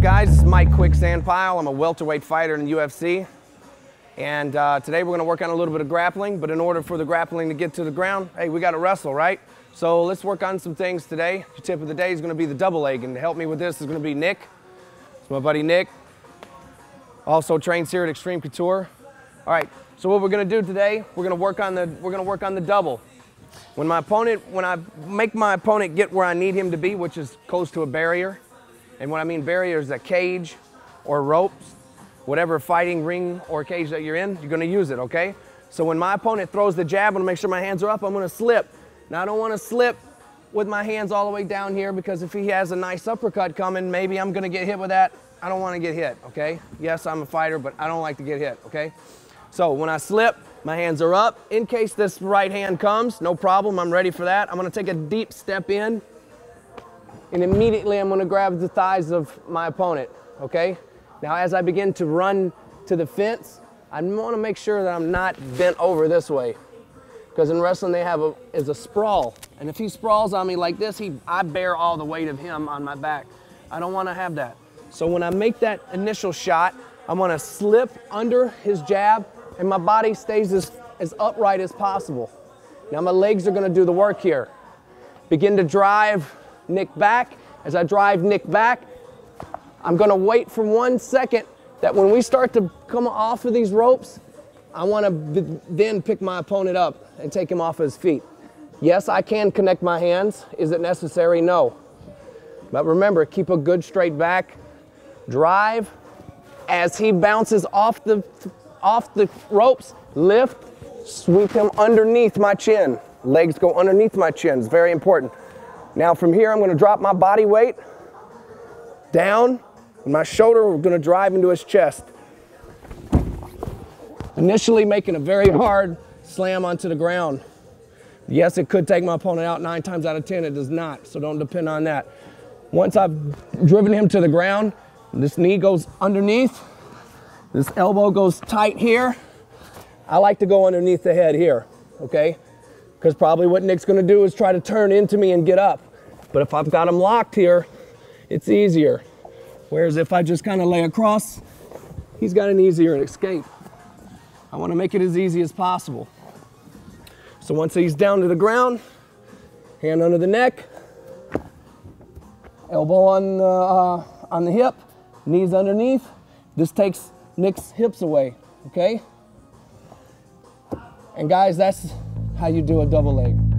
guys? This is Mike Quicksand Pyle. I'm a welterweight fighter in the UFC. And uh, today we're gonna work on a little bit of grappling, but in order for the grappling to get to the ground, hey, we gotta wrestle, right? So let's work on some things today. Your tip of the day is gonna be the double leg, and to help me with this is gonna be Nick. It's my buddy Nick. Also trains here at Extreme Couture. All right, so what we're gonna do today, we're gonna work on the, we're gonna work on the double. When my opponent, when I make my opponent get where I need him to be, which is close to a barrier, and what I mean barrier is a cage or ropes, whatever fighting ring or cage that you're in, you're gonna use it, okay? So when my opponent throws the jab, I'm gonna make sure my hands are up, I'm gonna slip. Now I don't wanna slip with my hands all the way down here because if he has a nice uppercut coming, maybe I'm gonna get hit with that. I don't wanna get hit, okay? Yes, I'm a fighter, but I don't like to get hit, okay? So when I slip, my hands are up. In case this right hand comes, no problem, I'm ready for that. I'm gonna take a deep step in, and immediately I'm gonna grab the thighs of my opponent, okay? Now as I begin to run to the fence, I wanna make sure that I'm not bent over this way. Because in wrestling they have a, is a sprawl. And if he sprawls on me like this, he, I bear all the weight of him on my back. I don't wanna have that. So when I make that initial shot, I'm gonna slip under his jab and my body stays as, as upright as possible. Now my legs are gonna do the work here. Begin to drive Nick back. As I drive Nick back, I'm gonna wait for one second that when we start to come off of these ropes, I wanna then pick my opponent up and take him off his feet. Yes, I can connect my hands. Is it necessary? No. But remember, keep a good straight back. Drive. As he bounces off the, off the ropes, lift, sweep him underneath my chin. Legs go underneath my chin. It's very important. Now from here, I'm gonna drop my body weight down, and my shoulder we're gonna drive into his chest. Initially making a very hard slam onto the ground. Yes, it could take my opponent out nine times out of 10, it does not, so don't depend on that. Once I've driven him to the ground, this knee goes underneath, this elbow goes tight here. I like to go underneath the head here, okay? Because probably what Nick's gonna do is try to turn into me and get up. But if I've got him locked here, it's easier. Whereas if I just kind of lay across, he's got an easier escape. I want to make it as easy as possible. So once he's down to the ground, hand under the neck, elbow on the, uh, on the hip, knees underneath. This takes Nick's hips away, okay? And guys, that's how you do a double leg.